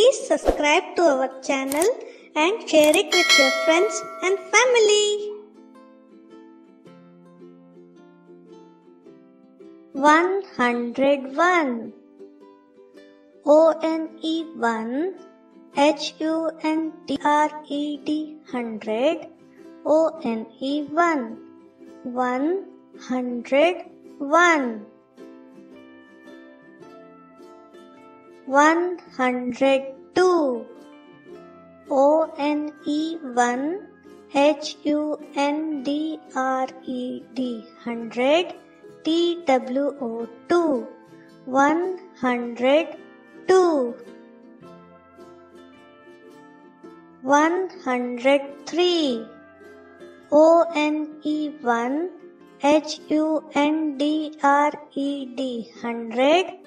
Please subscribe to our channel and share it with your friends and family. 101 O-N-E. 1 H-U-N-T-R-E-D 100 O-N-E. 1 101 one hundred two. O N E one H U N D R E D. hundred T W O two. one hundred two. one hundred three. O N E one H U N D R E D. hundred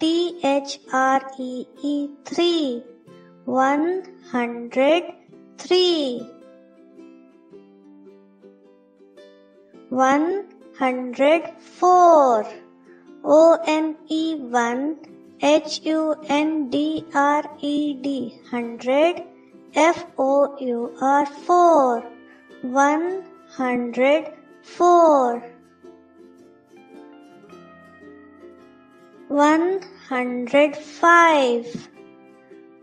T H R E E three one hundred three. One hundred four. O N E one H U N D R E D hundred. F O U R four one hundred four one hundred five.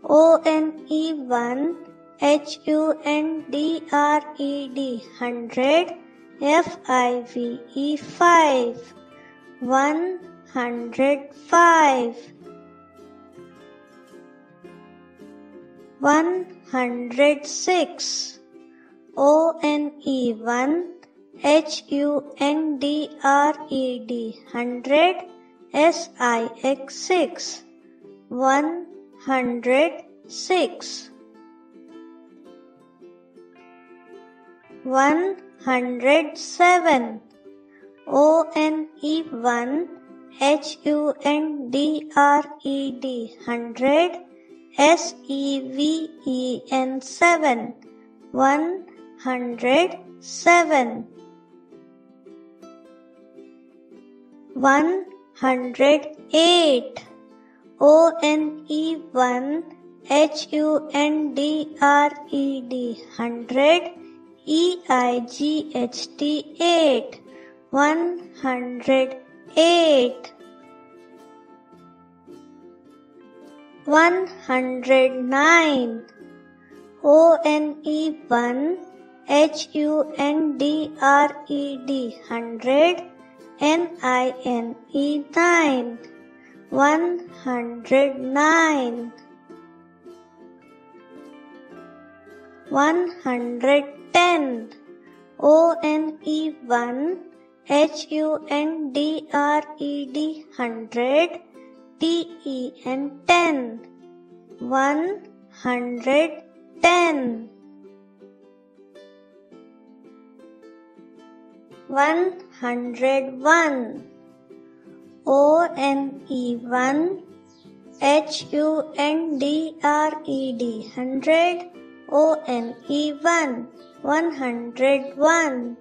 O N E one H U N D R E D hundred F I V E five. one hundred five. one hundred six. O N E one H U N D R E D hundred S I X six one hundred six. one hundred seven O N E one H U N D R E D hundred S E V E N seven one hundred seven. one hundred eight. O N E one H U N D R E D. hundred E I G H T eight. one hundred eight. one hundred nine. O N E one H U N D R E D. hundred N I N E nine. One hundred nine. One hundred ten. O N E one. H U N D R E D hundred. T E N ten. One hundred ten one hundred one. O N E one H U N D R E D hundred. O N E one one hundred one.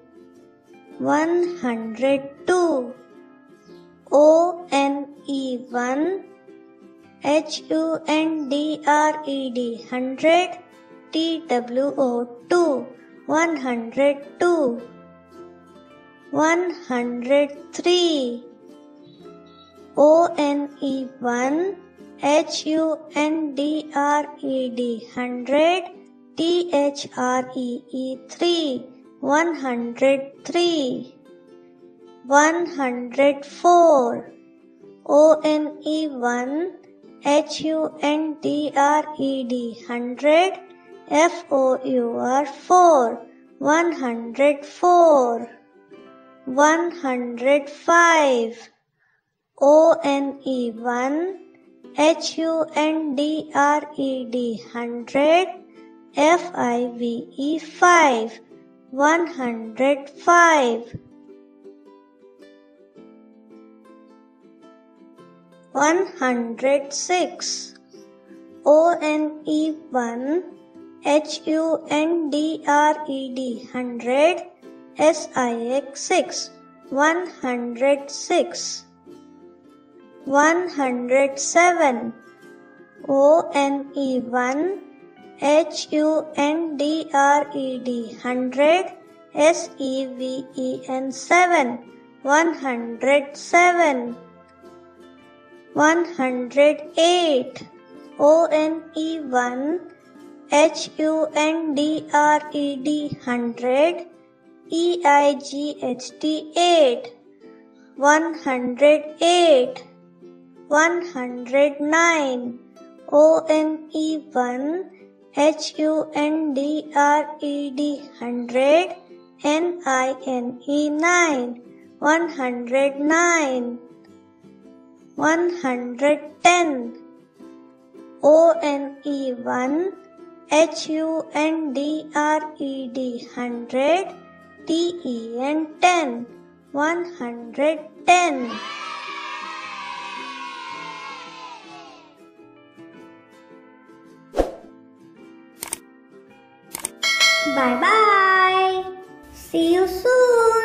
one hundred two. O N E one H U N D R E D hundred. T W O two one hundred two one hundred three. O N E one H U N D R E D hundred T H R E E three one hundred three. one hundred four. O N E one H U N D R E D hundred F O U R four one hundred four one hundred five. O N E one H U N D R E D hundred. F I V E five one hundred five. one hundred six. O N E one H U N D R E D hundred. S I X six one hundred six one hundred seven O N E one H U N D R E D hundred S E V E N seven one hundred seven one hundred eight O N E I G H T 8 108 109 O M E 1 H U N D R E D 100 N I N E 9 109 110 O N E 1 H U N D R E D 100 T-E-N, ten. One hundred ten. Bye-bye. See you soon.